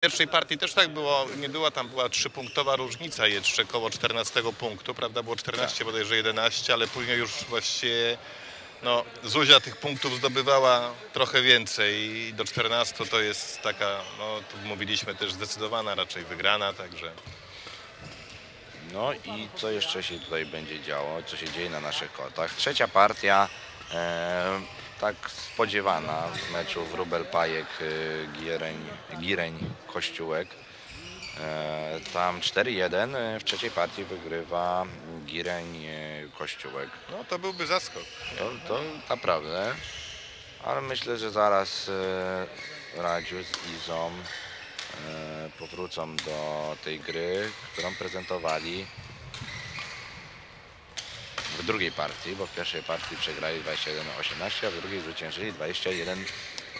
pierwszej partii też tak było, nie była tam, była trzypunktowa różnica jeszcze koło 14 punktu, prawda, było 14 bodajże 11, ale później już właściwie no, Zuzia tych punktów zdobywała trochę więcej i do 14 to jest taka, no tu mówiliśmy też zdecydowana raczej wygrana, także. No i co jeszcze się tutaj będzie działo, co się dzieje na naszych kotach? Trzecia partia, e, tak spodziewana w meczu Wróbel Pajek e, Giereń, Gireń Kościółek. E, tam 4-1 e, w trzeciej partii wygrywa Gireń e, Kościółek. no to byłby zaskok. To, to naprawdę, ale myślę, że zaraz Radziu z Izą powrócą do tej gry, którą prezentowali w drugiej partii, bo w pierwszej partii przegrali 21-18, a w drugiej zwyciężyli 21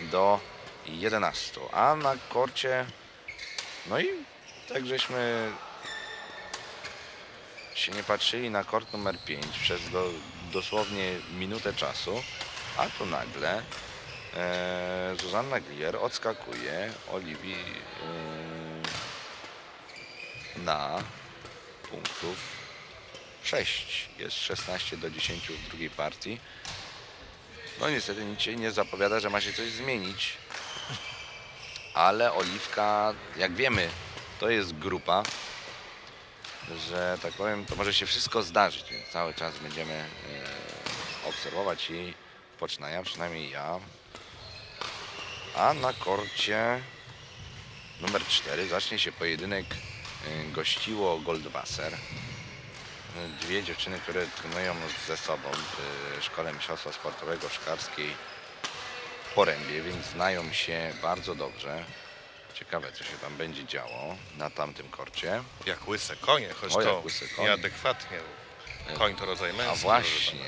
do 11. A na korcie, no i tak żeśmy się nie patrzyli na kort numer 5 przez do, dosłownie minutę czasu, a tu nagle e, Zuzanna Glier odskakuje Oliwii e, na punktów 6. Jest 16 do 10 w drugiej partii. No niestety nic się nie zapowiada, że ma się coś zmienić. Ale Oliwka, jak wiemy, to jest grupa, że tak powiem, to może się wszystko zdarzyć, więc cały czas będziemy e, obserwować jej poczynania, przynajmniej ja. A na korcie numer 4 zacznie się pojedynek e, gościło Goldwasser. Dwie dziewczyny, które trenują ze sobą w Szkole Mistrzostwa Sportowego w Szkarskiej Porębie, więc znają się bardzo dobrze. Ciekawe, co się tam będzie działo na tamtym korcie. Jak łyse konie, choć O, to łyse konie. nieadekwatnie. Koń to rodzaj męski. A właśnie,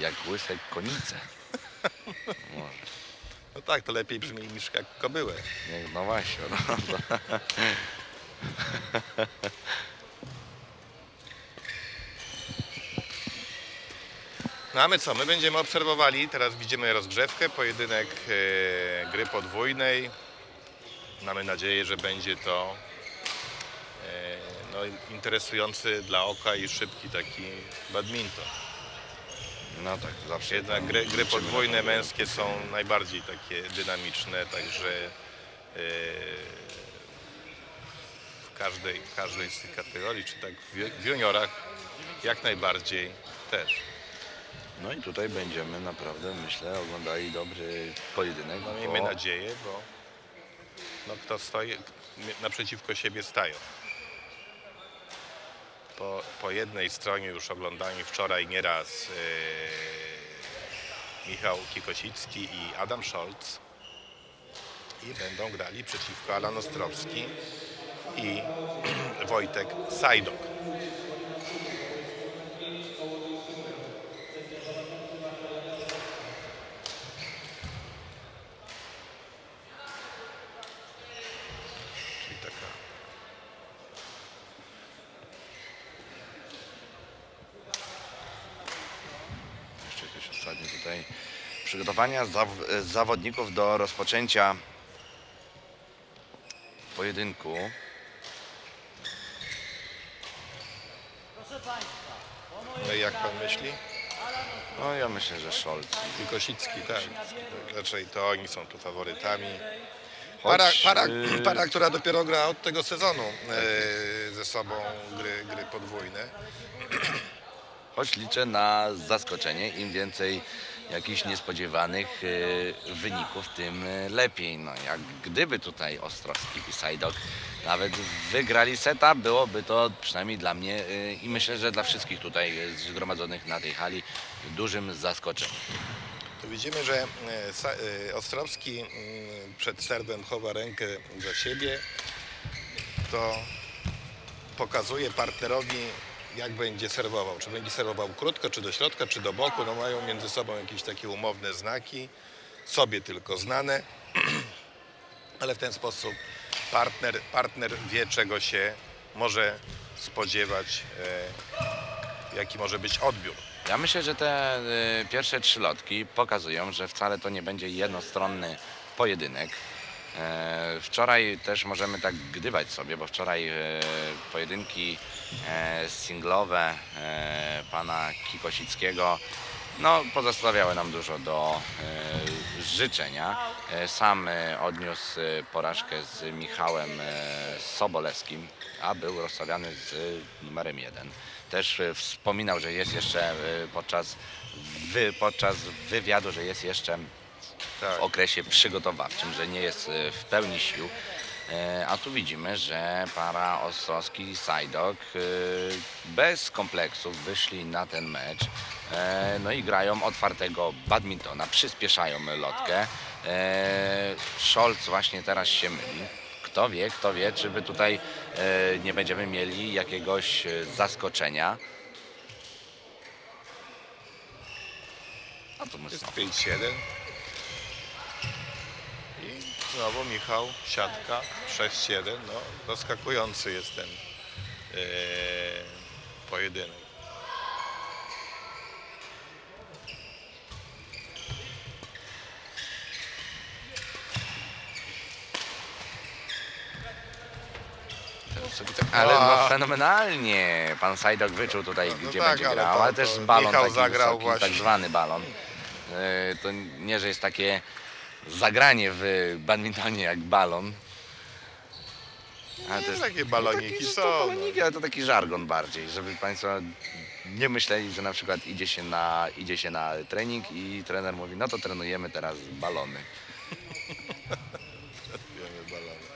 jak łyse konice. Może. No tak, to lepiej brzmi niż jak kobyłę. Nie, No właśnie. No, No a my co? My będziemy obserwowali, teraz widzimy rozgrzewkę, pojedynek e, gry podwójnej. Mamy nadzieję, że będzie to e, no, interesujący dla oka i szybki taki badminton. no tak, zawsze. Jednak gry, gry podwójne męskie są najbardziej takie dynamiczne, także e, w każdej, każdej z tych kategorii, czy tak w juniorach jak najbardziej też. No i tutaj będziemy naprawdę, myślę, oglądali dobry pojedynek. No bo- miejmy nadzieję, bo no, kto stoi, naprzeciwko siebie stają. Po, po jednej stronie już oglądałem wczoraj nieraz yy, Michał Kikosicki i Adam Scholz i będą grali przeciwko Alan Ostrowski i Wojtek Sajdok. Czyli taka Jeszcze jakieś ostatnie tutaj przygotowania zaw- zawodników do rozpoczęcia pojedynku. No i jak pan myśli? No ja myślę, że Scholz. Kikosicki, tak. Raczej to oni są tu faworytami. Para, para, y, para, która dopiero gra od tego sezonu e, ze sobą gry, gry podwójne. Choć liczę na zaskoczenie. Im więcej jakichś niespodziewanych e, wyników, tym e, lepiej. No, jak gdyby tutaj Ostrowski i Sajdok nawet wygrali seta, byłoby to przynajmniej dla mnie e, i myślę, że dla wszystkich tutaj zgromadzonych na tej hali dużym zaskoczeniem. Tu widzimy, że Ostrowski mm, przed serwem chowa rękę za siebie. To pokazuje partnerowi, jak będzie serwował. Czy będzie serwował krótko, czy do środka, czy do boku. No mają między sobą jakieś takie umowne znaki, sobie tylko znane. Ale w ten sposób partner, partner wie, czego się może spodziewać, e, jaki może być odbiór. Ja myślę, że te y, pierwsze trzy lotki pokazują, że wcale to nie będzie jednostronny pojedynek. E, Wczoraj też możemy tak gdybać sobie, bo wczoraj e, pojedynki e, singlowe pana Kikosickiego no, pozostawiały nam dużo do życzenia. Sam odniósł porażkę z Michałem Sobolewskim, a był rozstawiany z numerem jeden. Też wspominał, że jest jeszcze podczas, podczas wywiadu, że jest jeszcze Tak. w okresie przygotowawczym, że nie jest e, w pełni sił. E, A tu widzimy, że para Ostrowski i Sajdok e, bez kompleksów wyszli na ten mecz. No i grają otwartego badmintona, przyspieszają lotkę. Scholz właśnie teraz się myli. Kto wie, kto wie, czy by tutaj nie będziemy mieli jakiegoś zaskoczenia. A Jest mocno. 5-7. Znowu Michał, siatka, 6-1. No, zaskakujący jest ten e, pojedynek. Ale no A. fenomenalnie. Pan Sajdok wyczuł tutaj, No gdzie tak, będzie ale grał, to- ale też balon Michał taki zagrał wysoki, tak zwany balon. E, To nie, że jest takie zagranie w badmintonie jak balon. Ale to jest takie baloniki są, baloniki, ale to taki żargon bardziej, żeby Państwo nie myśleli, że na przykład idzie się na, idzie się na trening i trener mówi, no to trenujemy teraz balony. Wiemy, balony.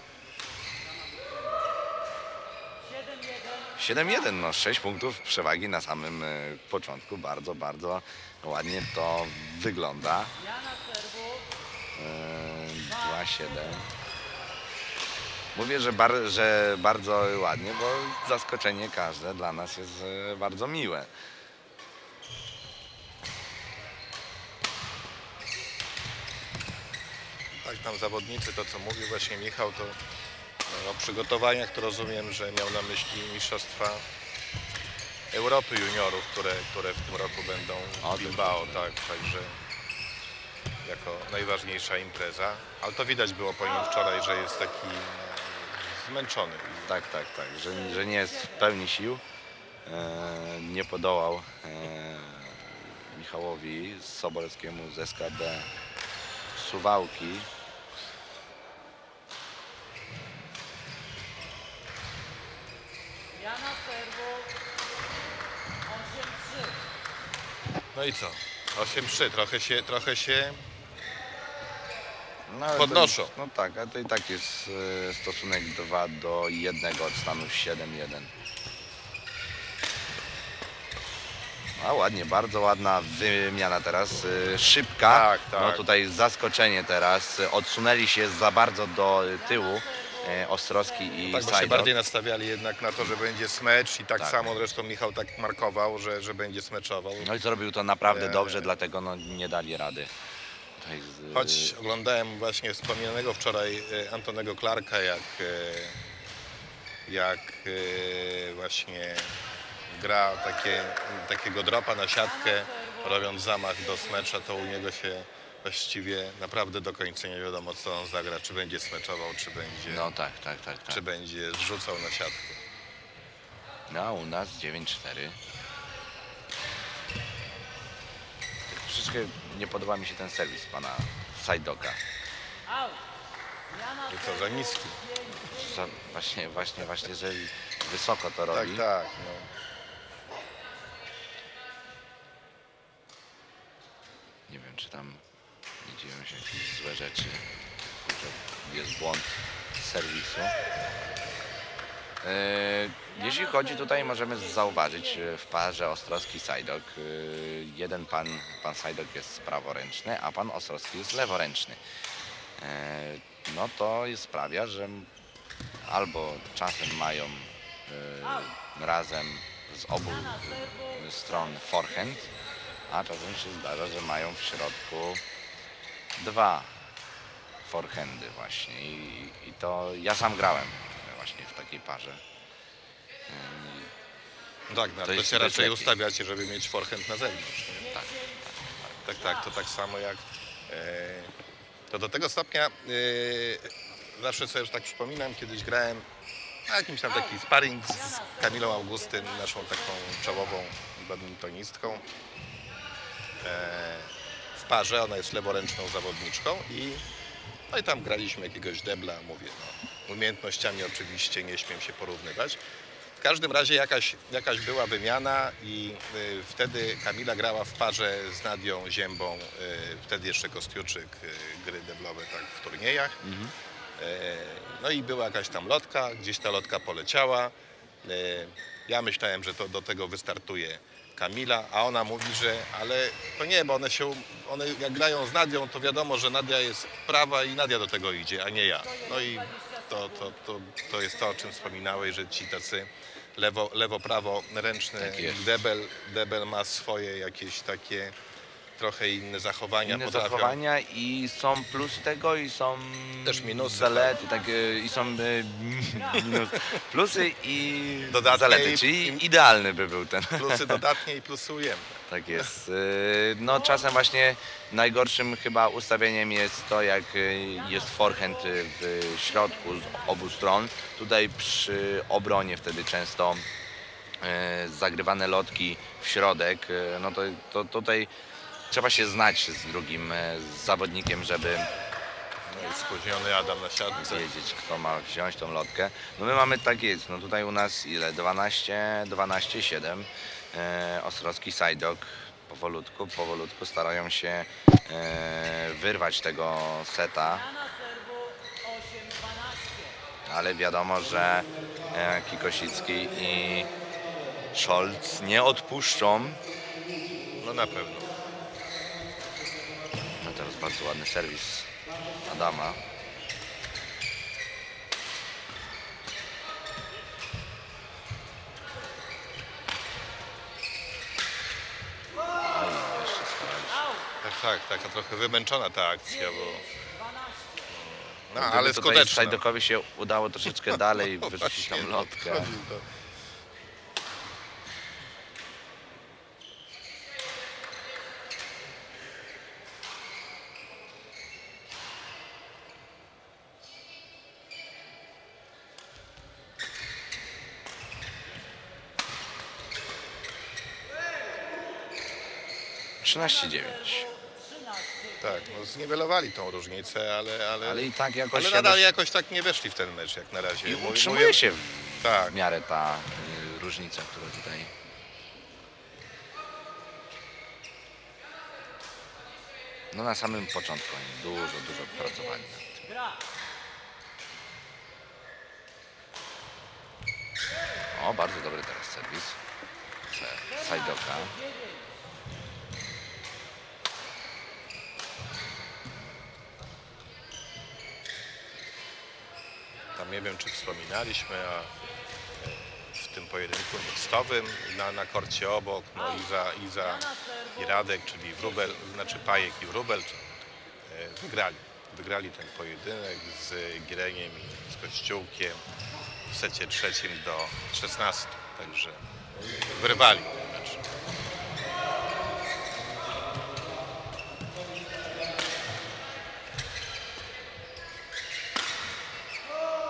7-1, no 6 punktów przewagi na samym e, początku. Bardzo, bardzo ładnie to wygląda. E, 2-7. Mówię, że, bar, że bardzo ładnie, bo zaskoczenie każde dla nas jest e, bardzo miłe. Tak, tam zawodnicy, to co mówił właśnie Michał, to no, o przygotowaniach to rozumiem, że miał na myśli Mistrzostwa Europy Juniorów, które, które w tym roku będą w Bilbao, tak, także jako najważniejsza impreza. Ale to widać było po nim wczoraj, że jest taki zmęczony. Tak, tak, tak, że, że nie jest w pełni sił. E, nie podołał e, Michałowi Sobolewskiemu z SKB Suwałki. Ja na serwu 8-3. No i co? 8-3, trochę się, trochę się No, Podnoszą. To, no tak, a to i tak jest e, stosunek 2 do 1 od stanu 7-1. A ładnie, bardzo ładna wymiana teraz, e, szybka. Tak, tak. No tutaj zaskoczenie teraz. Odsunęli się za bardzo do tyłu e, Ostrowski i Tak, bo się bardziej nastawiali jednak na to, że będzie smecz i tak, Tak. samo zresztą Michał tak markował, że, że będzie smeczował. No i zrobił to naprawdę dobrze, dlatego no, nie dali rady. Z- Choć oglądałem właśnie wspomnianego wczoraj e, Antonego Clarka, jak, e, jak właśnie gra takie, takiego dropa na siatkę, robiąc zamach do smecza, to u niego się właściwie naprawdę do końca nie wiadomo, co on zagra, czy będzie smeczował, czy będzie, No tak, tak, tak. tak. czy będzie zrzucał na siatkę. No, u nas 9-4. Troszeczkę nie podoba mi się ten serwis pana Sajdoka. I co, za niski. Za- Właśnie, właśnie, właśnie, że wysoko to Tak, robi. tak. No. Nie wiem, czy tam nie dzieją się jakieś złe rzeczy. Że jest błąd serwisu. E, Jeśli chodzi tutaj, możemy zauważyć e, w parze Ostrowski-Sajdok. e, Jeden pan, pan Sajdok jest praworęczny, a pan Ostrowski jest leworęczny. E, No to sprawia, że albo czasem mają razem z obu stron forehand, a czasem się zdarza, że mają w środku dwa forehandy właśnie i, i to ja sam grałem właśnie w takiej parze. Tak, no, To to, się raczej lepiej. ustawiacie, żeby mieć forehand na zewnątrz. nie? Tak. Tak, tak, to tak samo jak. E, to do tego stopnia e, zawsze sobie tak przypominam, kiedyś grałem na jakimś tam taki sparring z Kamilą Augustyn, naszą taką czołową badmintonistką. E, w parze, ona jest leworęczną zawodniczką i, no i tam graliśmy jakiegoś debla, mówię, no, umiejętnościami oczywiście nie śmiem się porównywać. W każdym razie jakaś, jakaś była wymiana i y, wtedy Kamila grała w parze z Nadią Ziębą, y, wtedy jeszcze Kostiuczyk, y, gry deblowe tak w turniejach. E, No i była jakaś tam lotka, gdzieś ta lotka poleciała. E, Ja myślałem, że to do tego wystartuje Kamila, a ona mówi, że ale to nie, bo one się, one jak grają z Nadią, to wiadomo, że Nadia jest prawa i Nadia do tego idzie, a nie ja. No i to, to, to, to jest to, o czym wspominałeś, że ci tacy lewo, lewo-prawo ręczny Tak debel, debel ma swoje jakieś takie trochę inne zachowania. Inne potrafią- zachowania i są plusy tego i są Też minusy, zalety, tak, e, i są e, minus, plusy i Dodatnie zalety, czyli i- idealny by był ten. Plusy dodatnie i plusy ujemne. Tak jest. Y, No czasem właśnie najgorszym chyba ustawieniem jest to, jak y, jest forehand y, w środku z obu stron. Tutaj przy obronie wtedy często zagrywane lotki w środek, no to, to tutaj trzeba się znać z drugim y, zawodnikiem, żeby No spóźniony Adam na siatce. wiedzieć, kto ma wziąć tą lotkę. No my mamy tak jest, no tutaj u nas ile? 12, 12, 7. E, Ostrowski Sajdok powolutku, powolutku starają się e, wyrwać tego seta, Zmiana serwu 8-12. ale wiadomo, że e, Kikosicki i Scholz nie odpuszczą. No na pewno. No teraz bardzo ładny serwis Adama. Oj, jeszcze starali się. Out. Tak, tak, taka trochę wymęczona ta akcja, bo... 12. No, Gdyby ale skuteczna. Sajdokowi się udało troszeczkę dalej No wyrzucić tam no, lotkę. to. Trzynaście dziewięć. 13. Tak, no zniwelowali tą różnicę, ale, ale, Ale i tak jakoś ale się nadal dość- jakoś tak nie weszli w ten mecz jak na razie. I utrzymuje mówią- się w, Tak. w miarę ta y, różnica, która tutaj. No na samym początku oni dużo, dużo pracowali nad tym. O, bardzo dobry teraz serwis. Se- Sajdoka. Nie wiem, czy wspominaliśmy, a e, w tym pojedynku mixtowym na, na korcie obok, no Iza, Iza i Radek, czyli Wróbel, znaczy Pajek i Wróbel, czy- e, wygrali. Wygrali ten pojedynek z Gireniem i z Kościółkiem w secie trzecim do 16, także wyrwali ten mecz.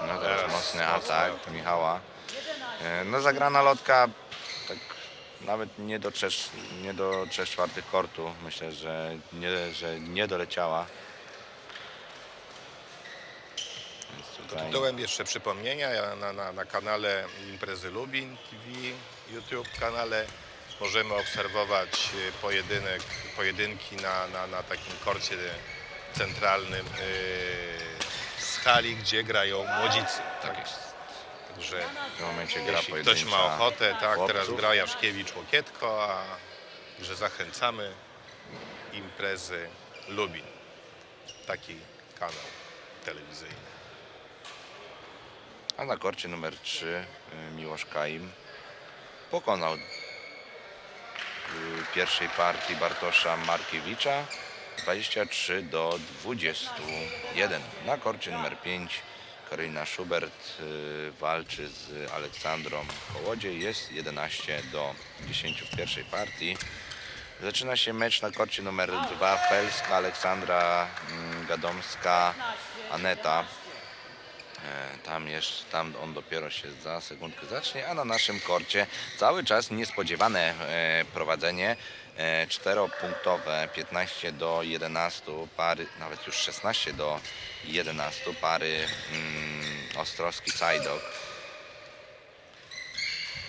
No teraz Teraz mocny atak Michała. E, No zagrana lotka tak nawet nie do trzech, nie do trzech czwartych kortu. Myślę, że nie, że nie doleciała. Tutaj Tytułem jeszcze przypomnienia, na, na, na kanale Imprezy Lubin TV, YouTube kanale możemy obserwować e, pojedynek, pojedynki na, na, na takim korcie centralnym e, z hali, gdzie grają młodzicy. Tak jest. Także W tym momencie gra jeśli ktoś ma ochotę, tak, chłopców. teraz gra Jaszkiewicz Łokietko, a że zachęcamy Imprezy Lubin. Taki kanał telewizyjny. A na korcie numer 3 Miłosz Kaim pokonał y, pierwszej partii Bartosza Markiewicza 23 do 21. Na korcie numer 5 Karolina Schubert y, walczy z Aleksandrą Kołodziej. Jest 11 do 10 w pierwszej partii. Zaczyna się mecz na korcie numer 2 Felska, Aleksandra mm, Gadomska, 15. Aneta. E, Tam, jeszcze, tam on dopiero się za sekundkę zacznie, a na naszym korcie cały czas niespodziewane e, prowadzenie czteropunktowe 15 do 11 pary, nawet już 16 do 11 pary mm, Ostrowski Sajdok.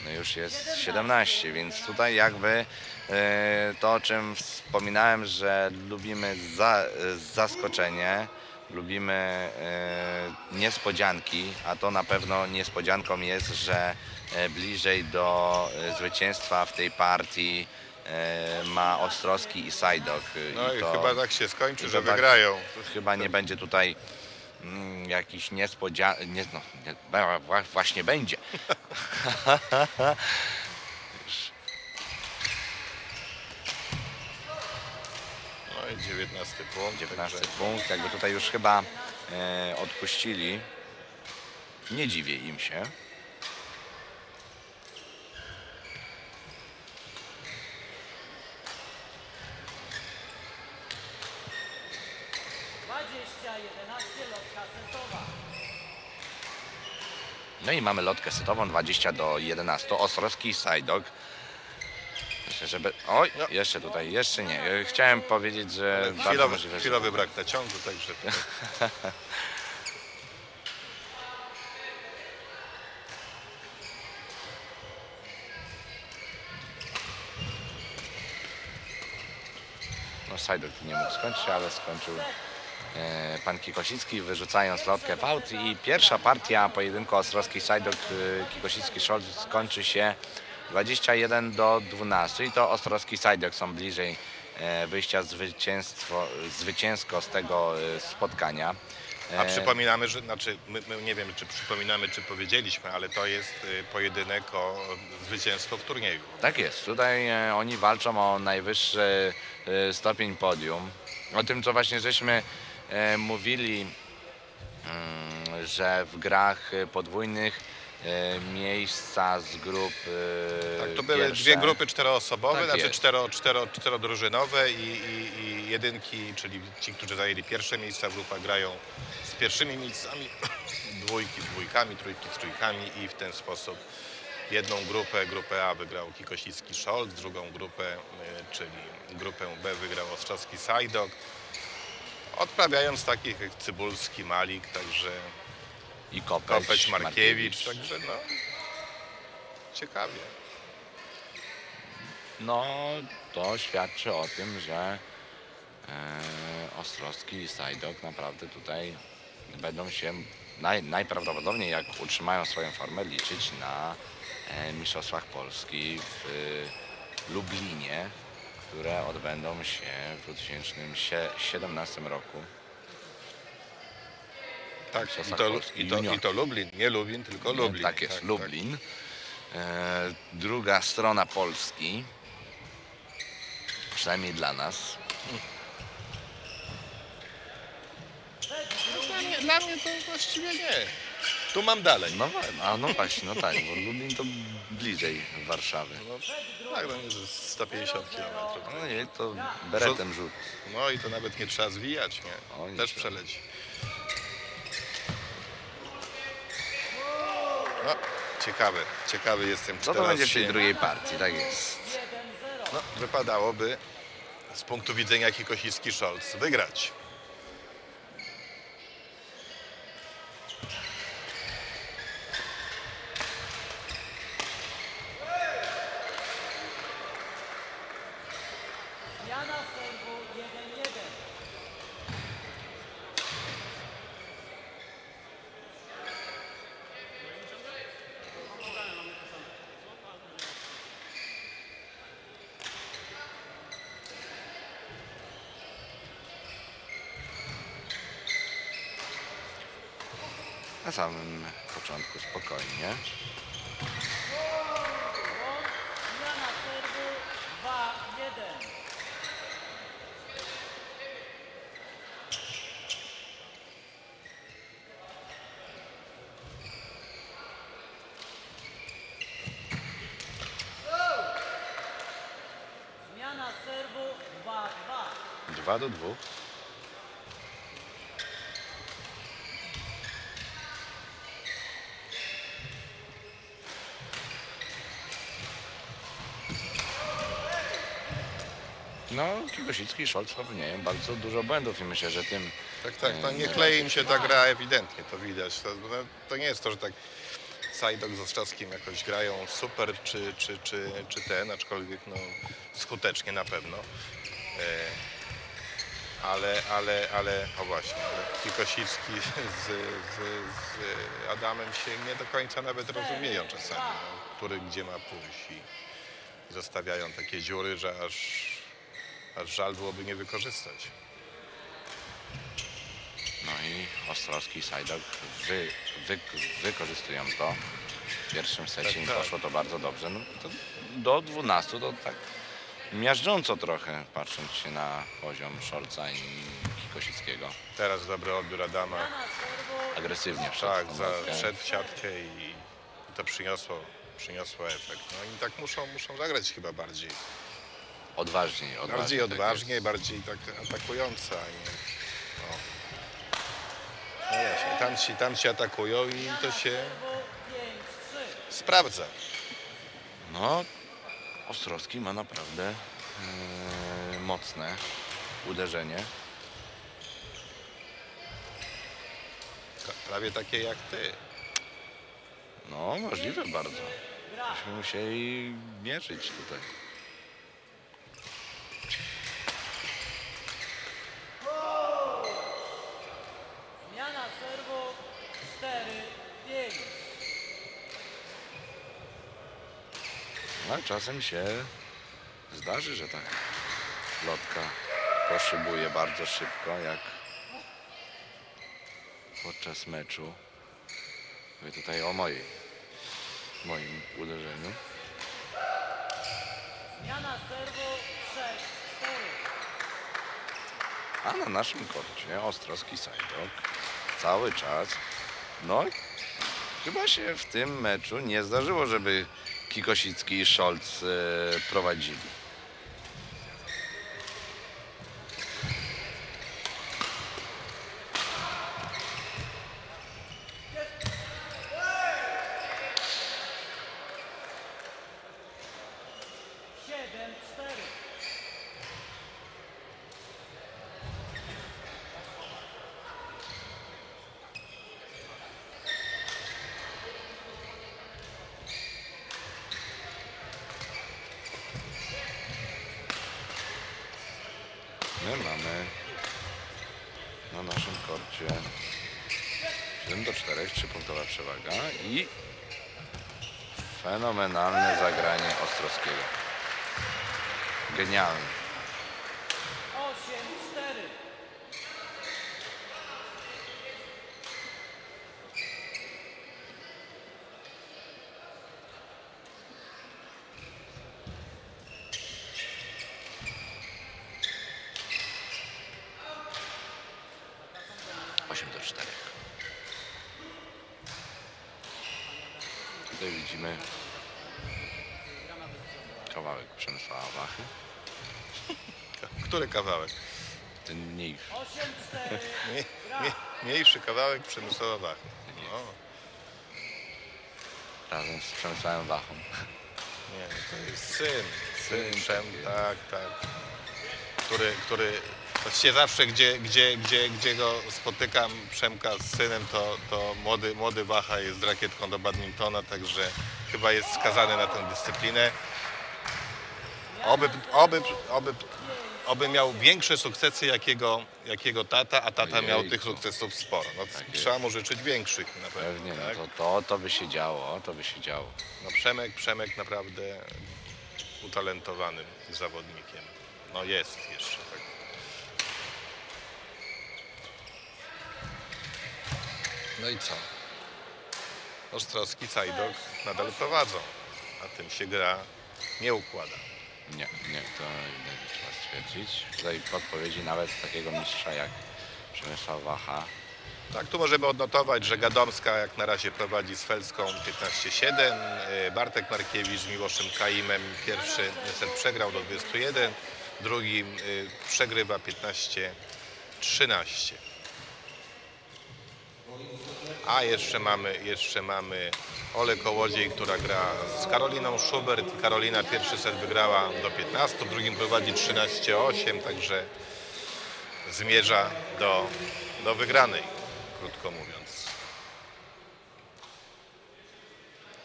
No już jest 17, więc tutaj jakby e, to o czym wspominałem, że lubimy za, e, zaskoczenie, lubimy e, niespodzianki, a to na pewno niespodzianką jest, że e, bliżej do e, zwycięstwa w tej partii e, ma Ostrowski i Sajdok. No i to chyba tak się skończy, i że tak- wygrają. chyba nie będzie tutaj mm, jakiś niespodzian... Nie, no, nie, właśnie będzie. No i 19 punkt. 19 także- punkt, jakby tutaj już chyba e, odpuścili. Nie dziwię im się. Dwadzieścia, jedenaście, lotka setowa. No i mamy lotkę setową 20 do 11. Ostrowski Sajdok. Myślę, żeby... Oj, No. jeszcze tutaj, jeszcze nie. Chciałem powiedzieć, że Chwilowy, możliwe, że- chwilowy brak naciągu, także No Sajdok nie mógł skończyć, ale skończył pan Kikosicki, wyrzucając lotkę w aut i pierwsza partia pojedynku Ostrowski Sajdok e, Kikosicki Scholz skończy się 21 do 12 i to Ostrowski Sajdok są bliżej e, wyjścia zwycięstwo, zwycięsko z tego e, spotkania. A E, przypominamy, że, znaczy, my, my nie wiem, czy przypominamy, czy powiedzieliśmy, ale to jest pojedynek o zwycięstwo w turnieju. Tak jest. Tutaj e, oni walczą o najwyższy e, stopień podium. O tym, co właśnie żeśmy e, mówili, mm, że w grach e, podwójnych e, miejsca z grup e, Tak, to były pierwsze. dwie grupy czteroosobowe, Tak znaczy cztero, cztero, czterodrużynowe i, i, i jedynki, czyli ci, którzy zajęli pierwsze miejsca w grupach grają z pierwszymi miejscami, dwójki z dwójkami, trójki z trójkami i w ten sposób jedną grupę, grupę A wygrał Kikosicki Scholz, drugą grupę, y, czyli grupę B wygrał Ostrzowski Sajdok, odprawiając takich jak Cybulski, Malik, także I Kopeć, Kopeć, Markiewicz, także no ciekawie. No, to świadczy o tym, że e, Ostrowski i Sajdok naprawdę tutaj będą się naj, najprawdopodobniej, jak utrzymają swoją formę, liczyć na e, Mistrzostwach Polski w e, Lublinie, które odbędą się w 2017 roku. Tak, i to, i, to, i to Lublin, nie Lubin, tylko Lublin. Tak jest, Lublin. E, druga strona Polski, przynajmniej dla nas, Dla mnie, dla mnie to właściwie nie. Tu mam dalej. No, a no właśnie, no tak, bo Lublin to bliżej Warszawy. No, tak, no nie, że 150 km. No nie, to beretem rzut. No i to nawet nie trzeba zwijać, nie? O, nie Też przeleci. No, ciekawy, ciekawy jestem. czy Co to teraz będzie w tej drugiej partii, tak jest. No, wypadałoby z punktu widzenia Kikosicki Scholz wygrać. Samym początku spokojnie. Błąd, zmiana serwu, dwa, jeden. Zmiana serwu, dwa, dwa. 2 do 2. No, Kikosicki i Scholz popełniają bardzo dużo błędów i myślę, że tym Tak, tak, no e, nie klei im się ta gra ewidentnie, to widać. To, no, to nie jest to, że tak Sajdok z Ostrzowskim jakoś grają super, czy, czy, czy, czy ten, aczkolwiek no, skutecznie na pewno. E, ale, ale, ale, o właśnie, Kikosicki z, z, z Adamem się nie do końca nawet rozumieją czasami, no, który gdzie ma pójść i zostawiają takie dziury, że aż, aż żal byłoby nie wykorzystać. No i Ostrowski i Sajdok wy, wy, wykorzystują to. W pierwszym secie Tak, tak. poszło to bardzo dobrze. No, to do 12 to tak miażdżąco trochę, patrząc się na poziom Szolca i Kikosickiego. Teraz dobry odbiór Adama. Agresywnie wszedł Tak, za, wszedł w siatkę i to przyniosło, przyniosło efekt. No oni tak muszą, muszą zagrać chyba bardziej. Odważniej, odważniej. Bardziej tak odważnie, jest. bardziej tak atakująco, a nie... No. No właśnie, tam ci, tam ci atakują i to się Serwu 5-3. sprawdza. No, Ostrowski ma naprawdę e, mocne uderzenie. Pra- Prawie takie jak ty. No, możliwe bardzo. Myśmy musieli mierzyć tutaj. Zmiana serwu 4-5. No, czasem się zdarzy, że tak lotka poszybuje bardzo szybko, jak podczas meczu. Mówię tutaj o mojej, moim uderzeniu. Zmiana serwu 6-4. A na naszym korcie Ostrowski Sajdok cały czas. No, chyba się w tym meczu nie zdarzyło, żeby Kikosicki i Scholz e, prowadzili. Siedem, cztery. My mamy na korcie 7 do 4, 3 punktowa przewaga i fenomenalne zagranie Ostrowskiego. Genialne. Osiem, cztery. Osiem do 4. Tutaj widzimy kawałek Przemysława Wachy. Który kawałek? Ten mniejszy. Mniejszy kawałek Przemysława Wachy. No, Razem z Przemysławem Wachą. nie, to jest syn. Syn Syn, Przem, tak tak, tak. Który, który właściwie zawsze, gdzie, gdzie, gdzie, gdzie go spotykam, Przemka z synem, to, to młody, młody Wacha jest rakietką do badmintona, także chyba jest skazany na tę dyscyplinę. Oby, oby, oby, oby miał większe sukcesy jakiego, jakiego tata, a tata miał tych Ojejku. sukcesów sporo. No, Tak trzeba mu życzyć większych na pewno. Pewnie, tak? no to, to, to by się działo, to by się działo. No Przemek, Przemek naprawdę utalentowanym zawodnikiem. No jest jeszcze. Tak. No i co? Ostrowski, Sajdok nadal prowadzą, a tym się gra nie układa. Nie, nie, to ewidentnie trzeba stwierdzić. Tutaj podpowiedzi nawet takiego mistrza jak Przemysław Wacha. Tak, tu możemy odnotować, że Gadomska jak na razie prowadzi z Felską 15-7. y, Bartek Markiewicz z Miłoszem Kaimem pierwszy set przegrał do 21, drugi y, przegrywa 15-13. A jeszcze mamy, jeszcze mamy Ole Kołodziej, która gra z Karoliną Schubert. Karolina pierwszy set wygrała do 15, w drugim prowadzi 13-8, także zmierza do, do wygranej, krótko mówiąc.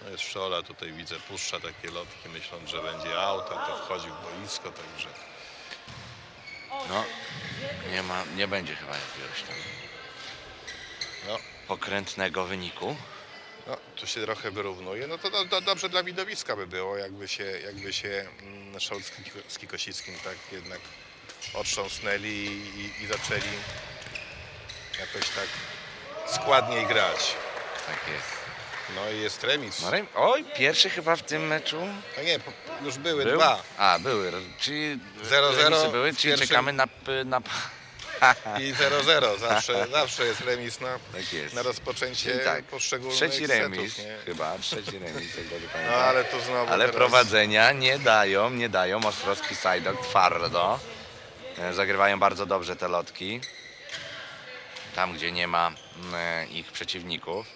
No jeszcze Ola tutaj widzę, puszcza takie lotki, myśląc, że będzie auto, to wchodzi w boisko, także No, nie ma, nie będzie chyba jakiegoś tam no, pokrętnego wyniku. No, tu się trochę wyrównuje. No to do, do, dobrze dla widowiska by było, jakby się, jakby się mm, Scholz z Kiko- z Kikosickim tak jednak otrząsnęli i, i, zaczęli jakoś tak składniej grać. Tak jest. No i jest remis. No, rem- oj, pierwszy chyba w tym meczu No nie, już były był? dwa. A, były. Czyli 0-0 remisy były, czyli czekamy na, na... I 0-0. Zawsze, zawsze jest remis na, Tak jest. na rozpoczęcie Czyli tak, poszczególnych trzeci setów, remis, nie? chyba, trzeci remis, jak dobrze No ale to znowu Ale teraz... prowadzenia nie dają, nie dają. Ostrowski Sajdok twardo. E, Zagrywają bardzo dobrze te lotki. Tam, gdzie nie ma mm, e, ich przeciwników.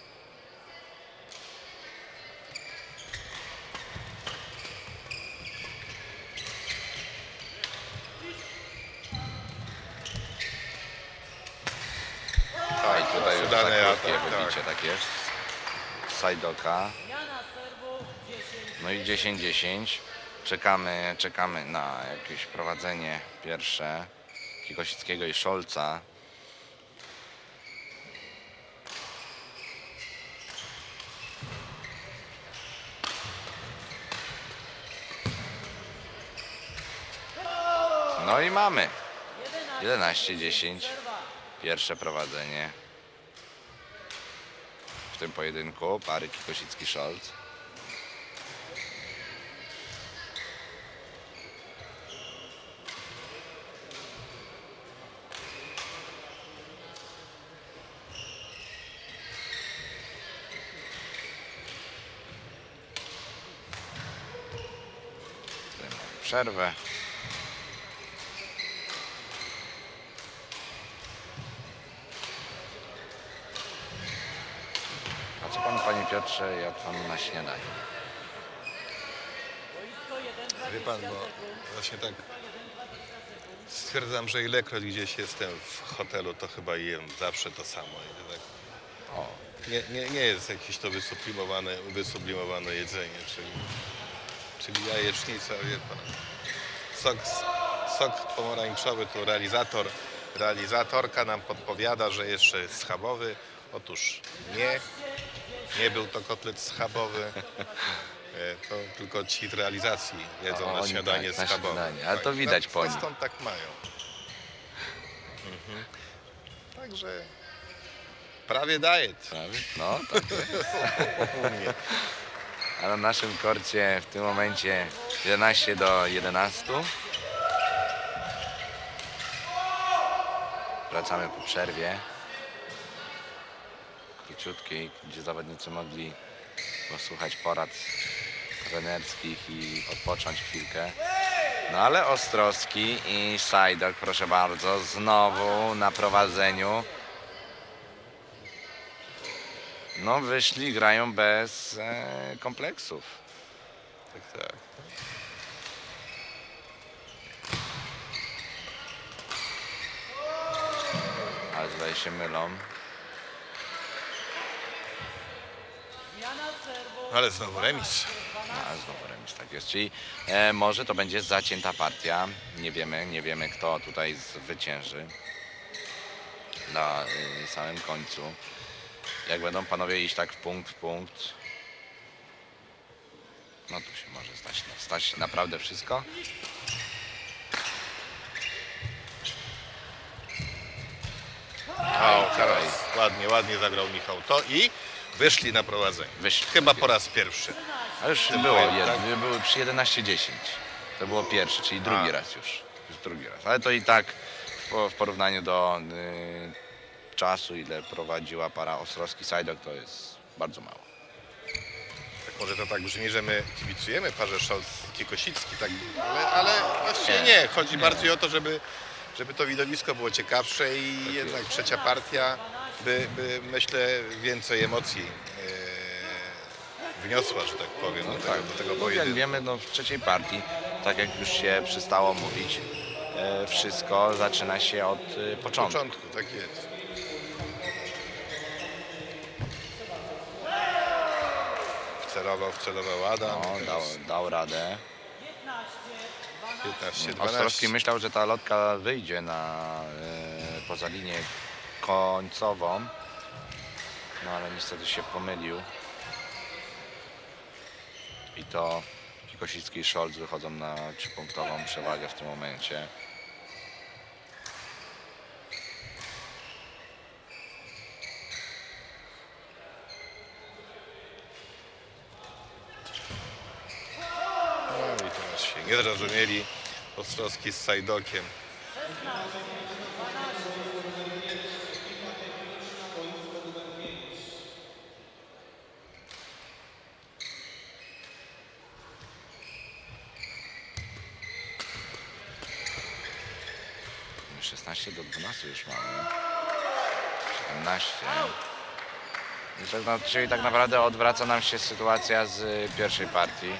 Tak, I tutaj już za udany krótkie atak, tak. jest. Sajdoka. Zmiana serwu 10. No i 10-10. Czekamy, czekamy na jakieś prowadzenie pierwsze Kikosickiego i Szolca. No i mamy 11-10. Przerwa. Pierwsze prowadzenie tym pojedynku pary Kikosicki-Scholz. Przerwę. Co pan, panie Piotrze, jadł pan na śniadanie? Boisko 1, Wie pan, bo właśnie tak stwierdzam, że ilekroć gdzieś jestem w hotelu, to chyba jem zawsze to samo. I tak nie, nie, nie jest jakieś to wysublimowane, wysublimowane jedzenie, czyli, czyli jajecznica, wie pan. Sok, sok pomarańczowy, tu realizator, realizatorka nam podpowiada, że jeszcze jest schabowy. Otóż nie, nie był to kotlet schabowy. E, To tylko ci z realizacji jedzą O, na śniadanie tak, schabowe. śniadanie, ale to widać no, po nich. Stąd tak mają. Mhm. Także prawie diet. prawie? No, tak jest. A na naszym korcie w tym momencie 11 do 11. Wracamy po przerwie. Króciutkiej, gdzie zawodnicy mogli posłuchać porad trenerskich i odpocząć chwilkę. No ale Ostrowski i Sajdok, proszę bardzo, znowu na prowadzeniu. No wyszli, grają bez e, kompleksów. Tak, tak. Ale tutaj się mylą. Zmiana serwu. Ale znowu remis. A znowu remis, tak jest. Czyli e, może to będzie zacięta partia. Nie wiemy, nie wiemy kto tutaj zwycięży na y, samym końcu. Jak będą panowie iść tak w punkt w punkt, no tu się może stać, stać naprawdę wszystko. O, teraz ładnie, ładnie zagrał Michał to i wyszli na prowadzenie. Wyszli. Chyba po raz pierwszy. A już Tym było, tak? były przy 11-10. To było pierwszy, czyli drugi A. raz już. już. drugi raz. Ale to i tak w, po- w porównaniu do y, czasu, ile prowadziła para Ostrowski-Sajdok, to jest bardzo mało. Tak może to tak brzmi, że my kibicujemy parze Szolc-Kikosicki, tak, ale, ale właściwie Nie. nie. Chodzi bardziej o to, żeby, żeby to widowisko było ciekawsze i jednak trzecia partia by, by myślę więcej emocji e, wniosła, że tak powiem, do tego, do tego No, jak pojedynku. wiemy, no, w trzeciej partii, tak jak już się przystało mówić, e, wszystko zaczyna się od e, początku. początku, tak jest. Wcelował, wcelował Adam. No, dał, dał radę. 15, Ostrowski 12. myślał, że ta lotka wyjdzie na poza linię końcową, no ale niestety się pomylił. I to Kikosicki i Scholz wychodzą na trzypunktową przewagę w tym momencie. No i teraz się nie zrozumieli. Ostrowski z Sajdokiem. My 16 do 12 już mamy. 17. I tak, no, czyli tak naprawdę odwraca nam się sytuacja z pierwszej partii.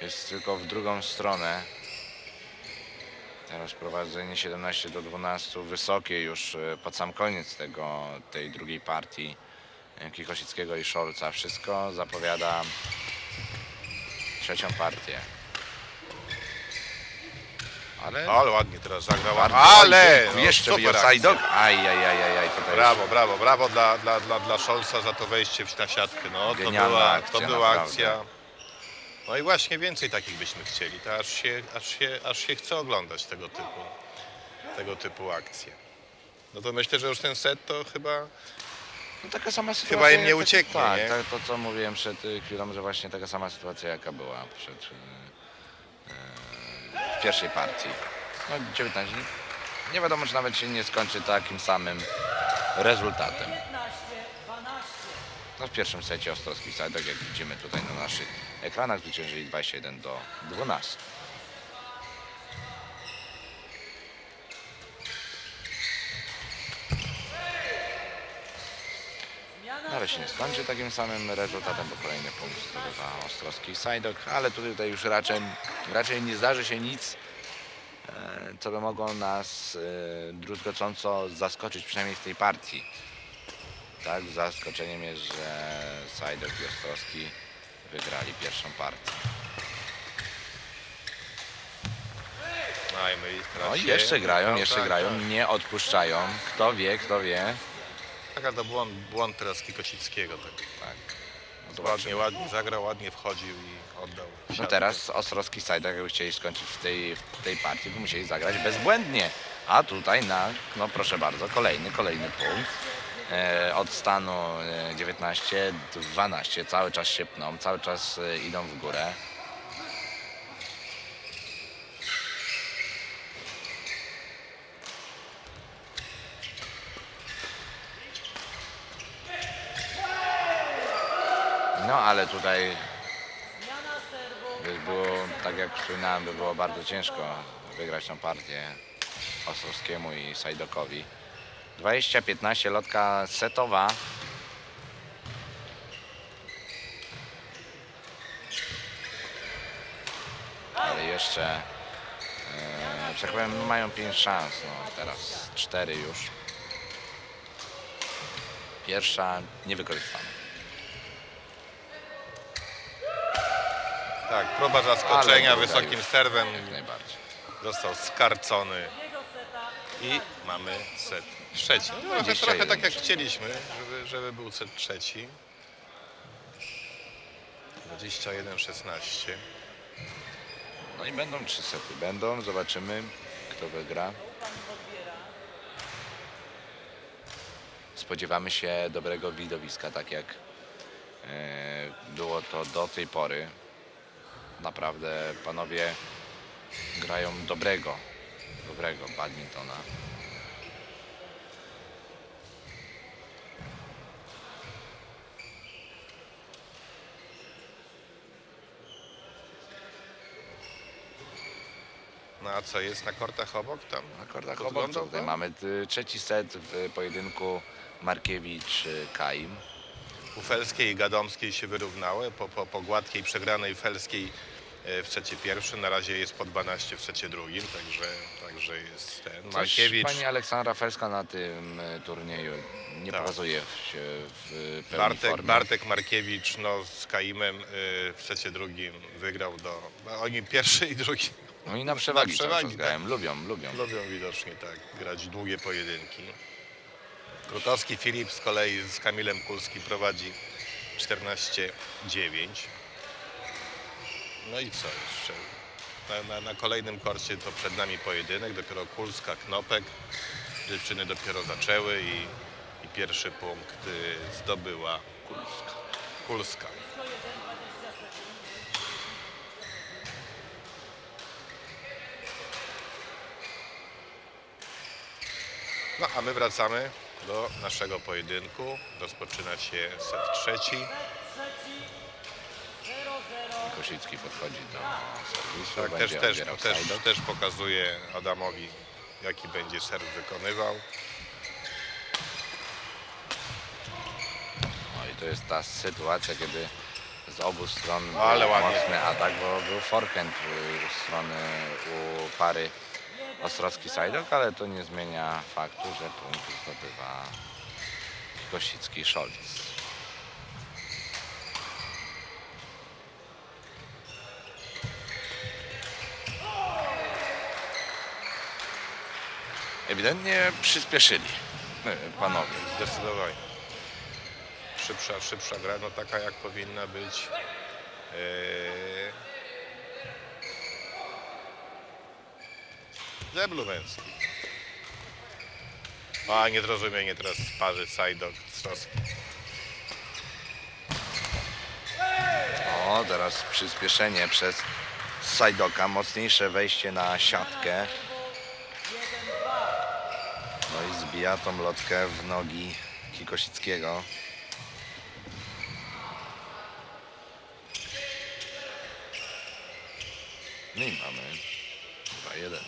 Jest tylko w drugą stronę. Teraz prowadzenie 17 do 12, wysokie już y, pod sam koniec tego, tej drugiej partii y, Kikosickiego i Szolca. Wszystko zapowiada trzecią partię. Ale Ale ładnie teraz zagrał. Bardzo Ale! no, jeszcze super. Sajdok. Aj, aj, aj, aj, aj, tutaj Brawo, brawo, brawo dla, dla, dla, dla Scholza za to wejście na siatkę. No, to Genialna była, akcja, to była naprawdę. akcja. No i właśnie więcej takich byśmy chcieli. To aż się, aż się, aż się chce oglądać tego typu, tego typu akcje. No to myślę, że już ten set to chyba No, taka sama sytuacja. Chyba im nie ucieknie, Tak, nie? tak, to co mówiłem przed y, chwilą, że właśnie taka sama sytuacja jaka była przed, y, w pierwszej partii. No 19. Nie wiadomo, czy nawet się nie skończy takim samym rezultatem. 15, 12. No w pierwszym secie Ostrowski Sajdok, jak widzimy tutaj na naszych ekranach, zwyciężyli 21 do 12. Zmiana ale się nie skończy takim samym rezultatem, bo kolejny punkt zdobywa Ostrowski i Sajdok, ale tutaj, tutaj już raczej, raczej nie zdarzy się nic, e, co by mogło nas e, druzgocąco zaskoczyć, przynajmniej w tej partii. Tak, zaskoczeniem jest, że Sajdok i Ostrowski wygrali pierwszą partię. No i No jeszcze grają, jeszcze tak, grają, tak. nie odpuszczają. Kto wie, kto wie. Taka to błąd, błąd teraz Kikosickiego. Tak. Tak. No Ładnie, ładnie zagrał, ładnie wchodził i oddał. No teraz Ostrowski Sajdok, jakby chcieli skończyć w tej, w tej partii, by musieli zagrać bezbłędnie. A tutaj na, no proszę bardzo, kolejny, kolejny punkt. E, od stanu e, 19-12 cały czas się pną, cały czas e, idą w górę. No ale tutaj by było, tak jak wspominałem, by było bardzo ciężko wygrać tą partię Ostrowskiemu i Sajdokowi. 20-15 lotka setowa. Ale jeszcze, e, tak powiem, mają 5 szans. No, teraz 4 już. Pierwsza niewykorzystana. Tak, próba zaskoczenia wysokim serwem. Jak najbardziej. Został skarcony i mamy set trzeci. No, trochę, 21. trochę tak jak chcieliśmy, żeby, żeby był set trzeci. 21-16. No i będą trzy sety. Będą, zobaczymy kto wygra. Spodziewamy się dobrego widowiska, tak jak e, było to do tej pory. Naprawdę panowie grają dobrego, dobrego badmintona. No A co jest na kortach obok tam? Na kordach Pod obok tutaj mamy trzeci set w pojedynku Markiewicz-Kaim. U Felskiej i Gadomskiej się wyrównały. Po, po, po gładkiej przegranej Felskiej e, w secie pierwszym. Na razie jest po 12 w secie drugim, także, także jest ten. Coś Markiewicz, Pani Aleksandra Felska na tym y, turnieju nie Tak. pokazuje się w pełni Bartek, formy. Bartek Markiewicz no, z Kaimem e, w secie drugim wygrał do... no, Oni pierwszy i drugi No i na przewagi, Na przewagi, grają. Lubią, lubią. lubią widocznie tak grać długie pojedynki. Krutowski Filip z kolei z Kamilem Kulski prowadzi 14-9. No i co jeszcze? Na, na, na kolejnym korcie to przed nami pojedynek, dopiero Kulska, Knopek. Dziewczyny dopiero zaczęły i, i pierwszy punkt zdobyła Kulska. Kulska. No a my wracamy do naszego pojedynku. Rozpoczyna się set trzeci. Trzeci 0-0. Kosicki podchodzi do serwisu, Tak, też, też, też, też pokazuje Adamowi, jaki będzie serw wykonywał. No i to jest ta sytuacja, kiedy z obu stron No, ale ładnie. mocny atak, bo był forehand u- u strony u pary Ostrowski Sajdok, ale to nie zmienia faktu, że punkt zdobywa Kosicki Scholz. Ewidentnie przyspieszyli e, panowie. Zdecydowanie. Szybsza, szybsza gra, no taka jak powinna być. Eee... Zeblumencki. A, niezrozumienie teraz z parzy Sajdok Ostrowski. O, teraz przyspieszenie przez Sajdoka, mocniejsze wejście na siatkę. No i zbija tą lotkę w nogi Kikosickiego. No i mamy 2-1.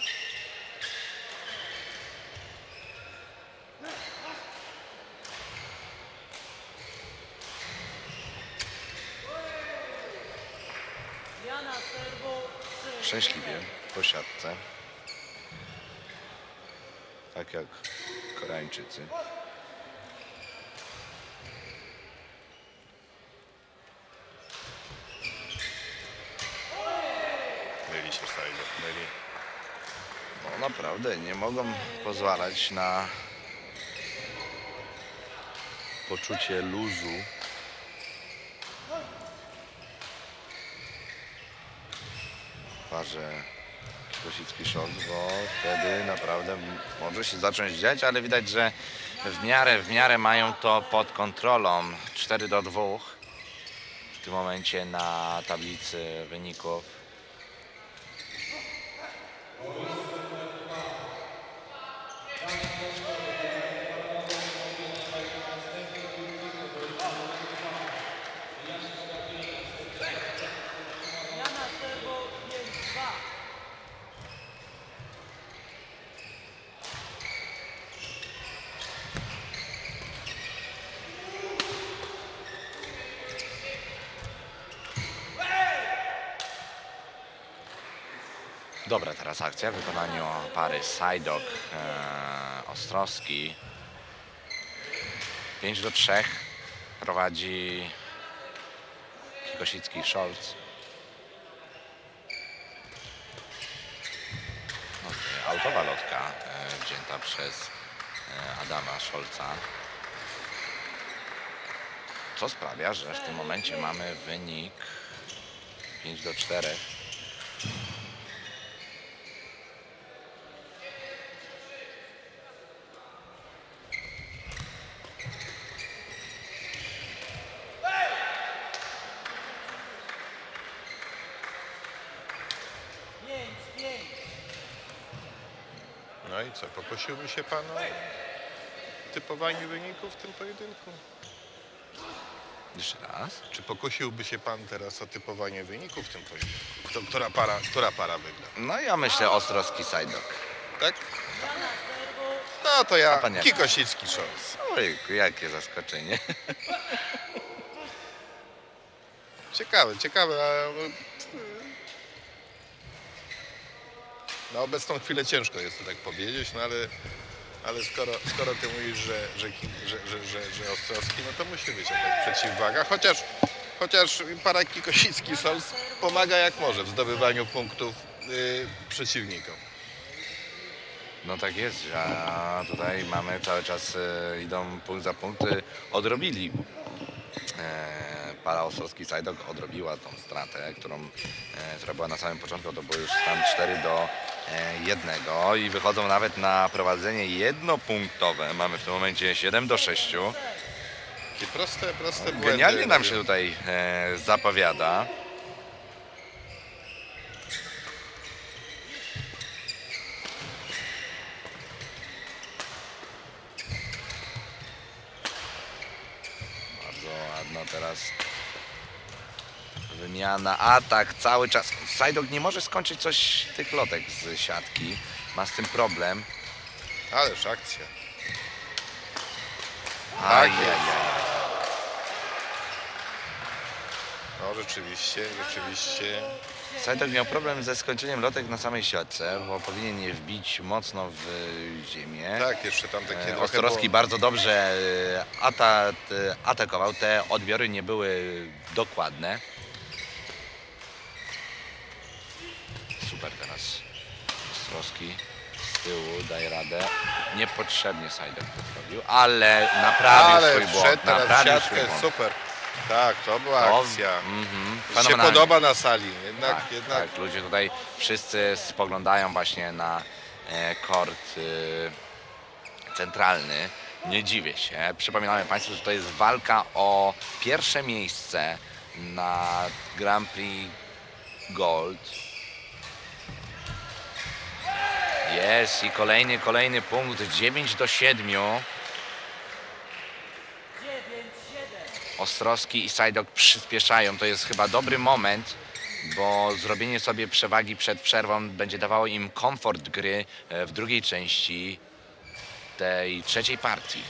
Zmiana serwu 3 Szczęśliwie po siatce. Tak jak Koreańczycy. Myli się Sajdok, myli. No naprawdę nie mogą pozwalać na poczucie luzu. Parze Kosicki Szolc, bo wtedy naprawdę może się zacząć dziać, ale widać, że w miarę, w miarę mają to pod kontrolą. 4 do 2 w tym momencie na tablicy wyników. Dobra teraz akcja w wykonaniu pary Sajdok e, Ostrowski. 5 do 3 prowadzi Kikosicki Scholz. Autowa lotka e, wzięta przez e, Adama Scholza. Co sprawia, że w tym momencie mamy wynik 5 do 4. poprosiłby się Pan o typowanie wyników w tym pojedynku? Jeszcze raz. Czy pokusiłby się pan teraz o typowanie wyników w tym pojedynku? Kto, która, para, która para wygra? No ja myślę Ostrowski Sajdok. Tak? No to ja, pan jak? Kikosicki szans. Ojku, jakie zaskoczenie. Ciekawe, ciekawe. ale, Na obecną chwilę ciężko jest to tak powiedzieć, no ale, ale skoro, skoro ty mówisz, że, że, że, że, że, że Ostrowski, no to musi być jakaś przeciwwaga, chociaż, chociaż para Kikosicki Szals pomaga jak może w zdobywaniu punktów yy, przeciwnikom. No tak jest, a tutaj mamy cały czas, e, idą punkt za punkt, e, odrobili. E, para Ostrowski Sajdok odrobiła tą stratę, którą, e, która była na samym początku, to było już stan 4 do e, 1 i wychodzą nawet na prowadzenie jednopunktowe. Mamy w tym momencie 7 do 6. Takie proste, proste. Genialnie nam się tutaj e, zapowiada. Bardzo ładno teraz. Wymiana, atak cały czas. Sajdok nie może skończyć coś tych lotek z siatki. Ma z tym problem. Ależ akcja. Ajajaj. No rzeczywiście, rzeczywiście. Sajdok miał problem ze skończeniem lotek na samej siatce, bo powinien je wbić mocno w ziemię. Tak, jeszcze tam takie E, Ostrowski bardzo dobrze e, ata, t- atakował. Te odbiory nie były dokładne. Super teraz. Ostrowski z tyłu daje radę. Niepotrzebnie Sajdok to zrobił, ale naprawił Ale swój błąd. teraz Naprawił siatkę, błąd. super. Tak, to była To- akcja. mhm, To się podoba na sali. Jednak, Tak, jednak tak, ludzie tutaj wszyscy spoglądają właśnie na e, kort e, centralny. Nie dziwię się. Przypominamy Państwu, że to jest walka o pierwsze miejsce na Grand Prix Gold. Jest i kolejny, kolejny punkt, 9 do 7. 9, 7. Ostrowski i Sajdok przyspieszają. To jest chyba dobry moment, bo zrobienie sobie przewagi przed przerwą będzie dawało im komfort gry e, w drugiej części tej trzeciej partii,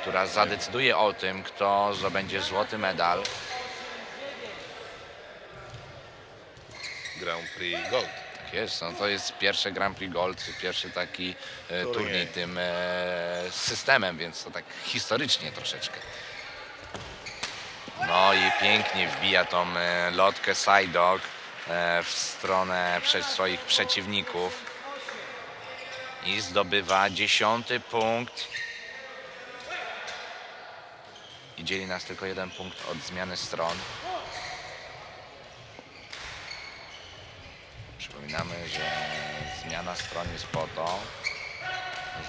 która zadecyduje o tym, kto zdobędzie złoty medal. Grand Prix Gold. Tak jest, no to jest pierwszy Grand Prix Gold, pierwszy taki e, Turniej. tym e, systemem, więc to tak historycznie troszeczkę. No i pięknie wbija tą e, lotkę Sajdok e, w stronę przed swoich przeciwników i zdobywa dziesiąty punkt. I dzieli nas tylko jeden punkt od zmiany stron. Przypominamy, że zmiana stron jest po to,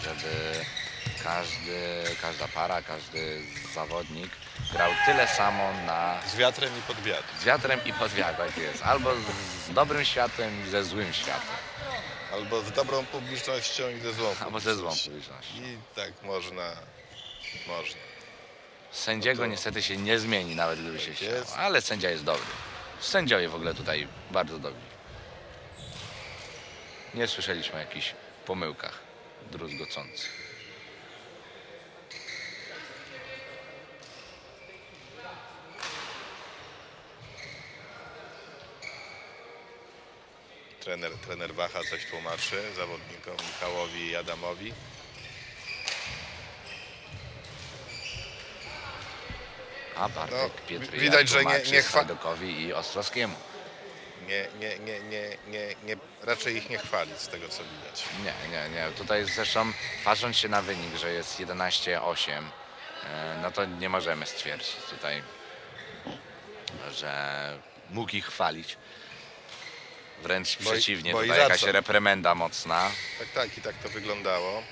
żeby każdy, każda para, każdy zawodnik grał tyle samo na Z wiatrem i pod wiatr. z wiatrem i pod wiatr, tak jest. Albo z, z dobrym światłem i ze złym światłem. Albo z dobrą publicznością i ze złą Albo ze złą publicznością. I tak można, można. Sędziego No to- niestety się nie zmieni, nawet gdyby się Tak chciało. jest. Ale sędzia jest dobry. Sędziowie w ogóle tutaj bardzo dobrzy. Nie słyszeliśmy o jakichś pomyłkach druzgocących. Trener, trener Wacha coś tłumaczy zawodnikom Michałowi i Adamowi. A Bartek No, Pietryjak widać, że nie- nie chwa- i Ostrowskiemu. Nie, nie, nie, nie, nie, nie, raczej ich nie chwalić z tego co widać. Nie, nie, nie. Tutaj zresztą patrząc się na wynik, że jest 11-8, e, no to nie możemy stwierdzić tutaj, że mógł ich chwalić. Wręcz Bo przeciwnie, bo tutaj jakaś co? reprymenda mocna. Tak, tak i tak to wyglądało.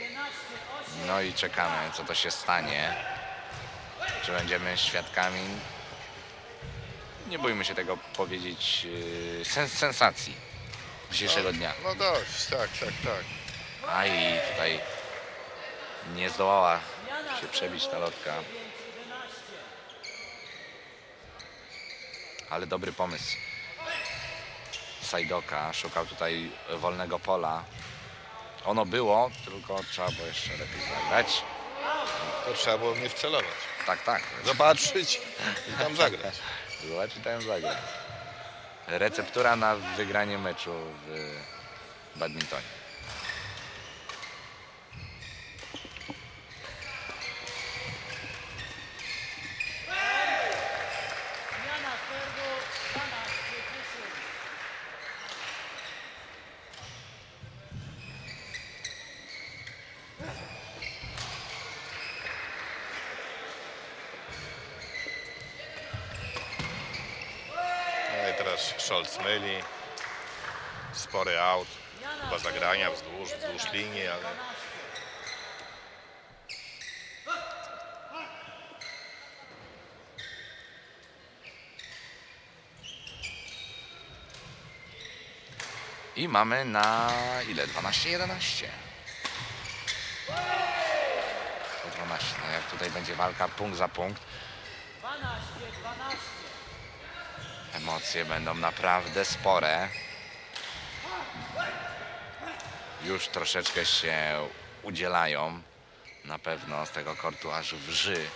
11, 8. No i czekamy, co to się stanie. Czy będziemy świadkami, nie bójmy się tego powiedzieć, yy, sens sensacji dzisiejszego dnia. No dość, tak, tak, tak. A i tutaj Nie zdołała się przebić ta lotka. Ale dobry pomysł. Sajdoka szukał tutaj wolnego pola. Ono było, tylko trzeba było jeszcze lepiej zagrać. To trzeba było mnie wcelować. Tak, tak. Zobaczyć i tam zagrać. Zobaczyć tam zagrać. Receptura na wygranie meczu w badmintonie. Zmiana serwu 12-10. No i teraz Scholz myli. Spory aut. Chyba zagrania wzdłuż, wzdłuż linii, ale I mamy na ile? 12-11. 12. No jak tutaj będzie walka punkt za punkt, 12-12. emocje będą naprawdę spore. Już troszeczkę się udzielają. Na pewno z tego kortu aż wrzy.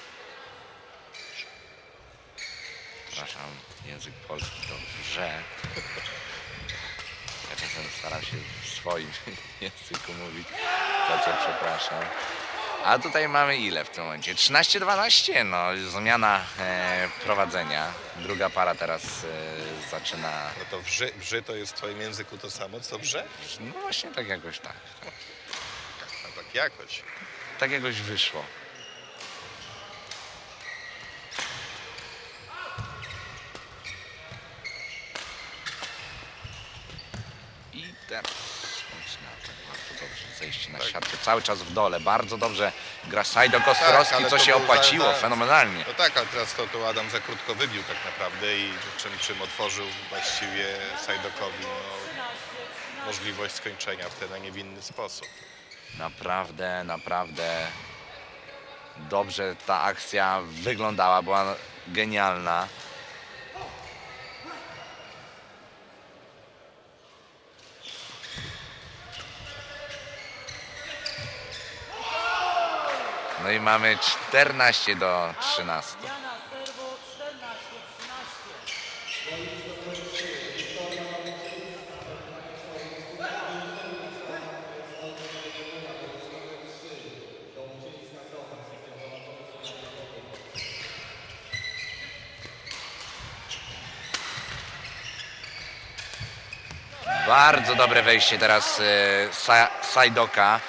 Przepraszam, język polski to wrze. Staram się w swoim języku mówić. To co przepraszam. A tutaj mamy ile w tym momencie? 13-12, no zmiana e, prowadzenia. Druga para teraz e, zaczyna, no to wrzy, wrzy to jest w twoim języku to samo, co wrze? no właśnie tak jakoś tak. tak. A tak jakoś. Tak jakoś wyszło. I teraz mocno, bardzo dobrze zejście na Tak. Siatkę, cały czas w dole, bardzo dobrze gra Sajdok Ostrowski, ale co to się był za- opłaciło, za- fenomenalnie. No tak, ale teraz to, to Adam za krótko wybił tak naprawdę i czym, czym otworzył właściwie Sajdokowi no, możliwość skończenia w ten niewinny sposób. Naprawdę, naprawdę dobrze ta akcja wyglądała, była genialna. No i mamy 14 do 13. Zmiana serwu 14-13. Bardzo dobre wejście teraz e, Sa Sajdoka.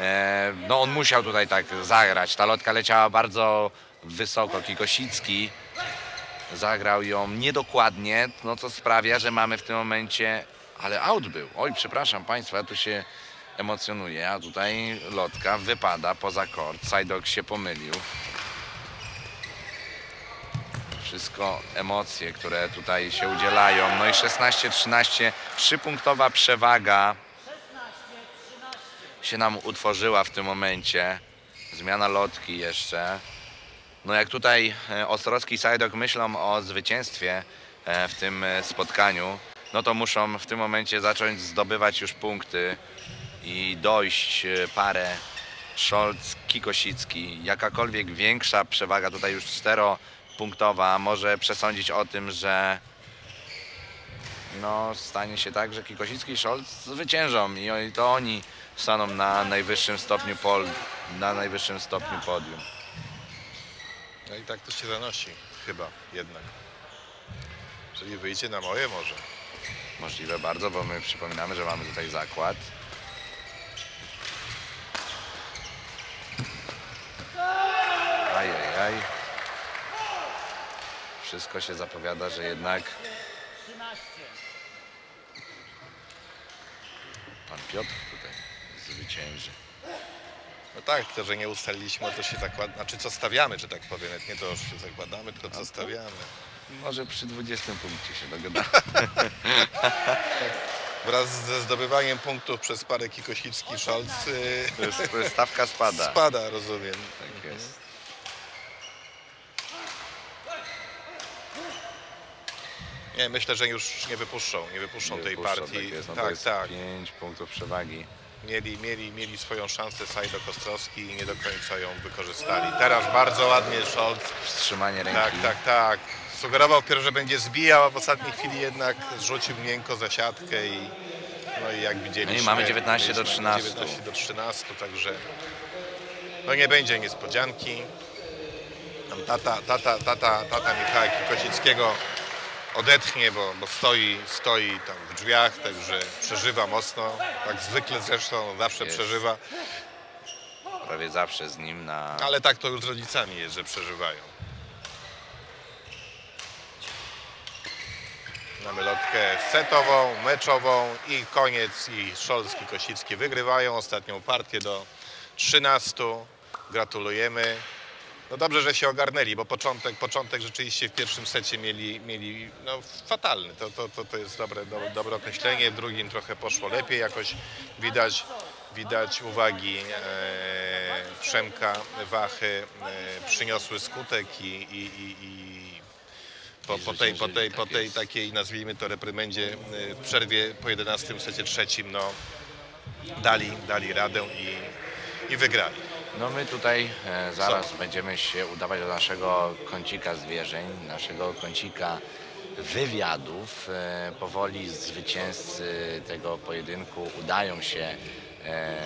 E, no on musiał tutaj tak zagrać. Ta lotka leciała bardzo wysoko. Kikosicki zagrał ją niedokładnie, no co sprawia, że mamy w tym momencie... Ale out był. Oj, przepraszam Państwa, ja tu się emocjonuję, a tutaj lotka wypada poza kort. Sajdok się pomylił. Wszystko emocje, które tutaj się udzielają. No i 16-13, trzypunktowa przewaga się nam utworzyła w tym momencie. Zmiana lotki jeszcze. No jak tutaj e, Ostrowski i Sajdok myślą o zwycięstwie e, w tym e, spotkaniu, no to muszą w tym momencie zacząć zdobywać już punkty i dojść parę Scholz, Kikosicki. Jakakolwiek większa przewaga, tutaj już czteropunktowa, może przesądzić o tym, że no, stanie się tak, że Kikosicki i Scholz zwyciężą i to oni staną na najwyższym stopniu pol, na najwyższym stopniu podium. No i tak to się zanosi, chyba jednak. Czyli wyjdzie na moje może. Możliwe bardzo, bo my przypominamy, że mamy tutaj zakład. Ajajaj. Wszystko się zapowiada, że jednak 13. pan Piotr zwycięży. No tak, tylko że nie ustaliliśmy, co się zakłada, znaczy co stawiamy, że tak powiem. Nie to, że się zakładamy, tylko co stawiamy. Może przy 20 punkcie się dogadamy. wraz ze zdobywaniem punktów przez parę Kikosicki Scholz stawka spada. spada, rozumiem. Tak jest. Nie, myślę, że już nie wypuszczą, nie wypuszczą tej Wypuszczą, partii. Tak, jest, no tak, tak. 5 punktów przewagi. Mieli, mieli, mieli swoją szansę Sajdo Kostrowski i nie do końca ją wykorzystali. Teraz bardzo ładnie Scholz. Wstrzymanie ręki. Tak, tak, tak. Sugerował wpierw, że będzie zbijał, a w ostatniej chwili jednak zrzucił miękko za siatkę i no i jak widzieliśmy... No i mamy 19 do mieliśmy 13. 19 do 13, także no nie będzie niespodzianki. Tam tata, tata, tata, tata Michała Kikosickiego odetchnie, bo, bo stoi, stoi tam w drzwiach, także przeżywa mocno. Tak zwykle zresztą, zawsze Jest. przeżywa. Prawie zawsze z nim na... Ale tak to już z rodzicami jest, że przeżywają. Mamy lotkę setową, meczową i koniec. I Szolski, Kosicki wygrywają ostatnią partię do 13. Gratulujemy. No dobrze, że się ogarnęli, bo początek, początek rzeczywiście w pierwszym secie mieli, mieli no, fatalny. To, to, to, to jest dobre, do, dobre określenie. W drugim trochę poszło lepiej. Jakoś widać, widać uwagi e, Przemka, Wachy e, przyniosły skutek i, i, i, i po, po, tej, po, tej, po tej takiej, nazwijmy to, reprymendzie e, w przerwie po 11 secie trzecim, no dali, dali radę i, i wygrali. No my tutaj e, zaraz będziemy się udawać do naszego kącika zwierzeń, naszego kącika wywiadów. E, powoli zwycięzcy tego pojedynku udają się e,